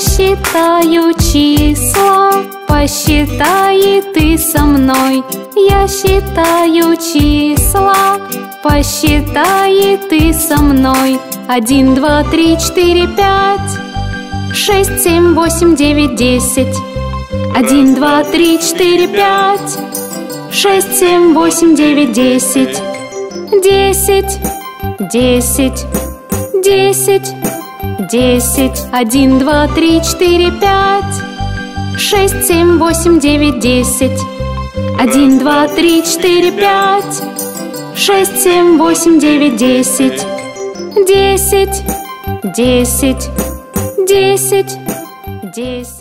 считаю числа Посчитай ты со мной. Я считаю числа Посчитай ты со мной. Один, два, три, четыре, пять Шесть, семь, восемь, девять, десять. Один, два, три, четыре, пять Шесть, семь, восемь, девять, десять. Десять, десять, десять Десять, один, два, три, четыре, пять Шесть, семь, восемь, девять, десять. Один, два, три, четыре, пять Шесть, семь, восемь, девять, десять. Десять, десять, десять, десять